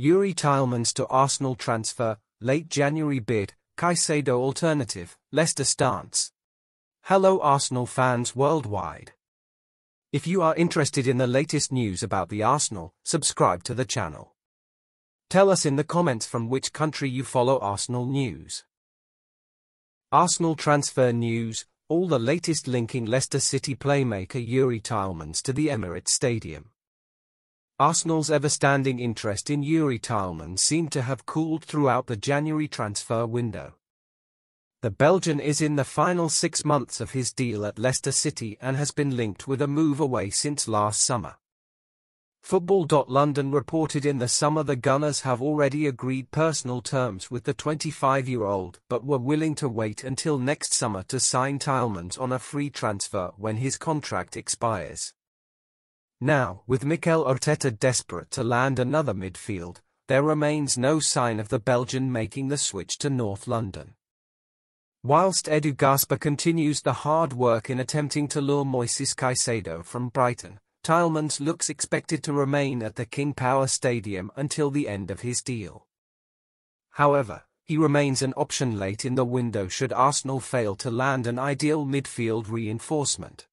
Youri Tielemans to Arsenal transfer, late January bid, Caicedo alternative, Leicester stance. Hello Arsenal fans worldwide. If you are interested in the latest news about the Arsenal, subscribe to the channel. Tell us in the comments from which country you follow Arsenal news. Arsenal transfer news, all the latest linking Leicester City playmaker Youri Tielemans to the Emirates Stadium. Arsenal's ever-standing interest in Youri Tielemans seemed to have cooled throughout the January transfer window. The Belgian is in the final six months of his deal at Leicester City and has been linked with a move away since last summer. Football.London reported in the summer the Gunners have already agreed personal terms with the 25-year-old but were willing to wait until next summer to sign Tielemans on a free transfer when his contract expires. Now, with Mikel Arteta desperate to land another midfield, there remains no sign of the Belgian making the switch to North London. Whilst Edu Gaspar continues the hard work in attempting to lure Moises Caicedo from Brighton, Tielemans looks expected to remain at the King Power Stadium until the end of his deal. However, he remains an option late in the window should Arsenal fail to land an ideal midfield reinforcement.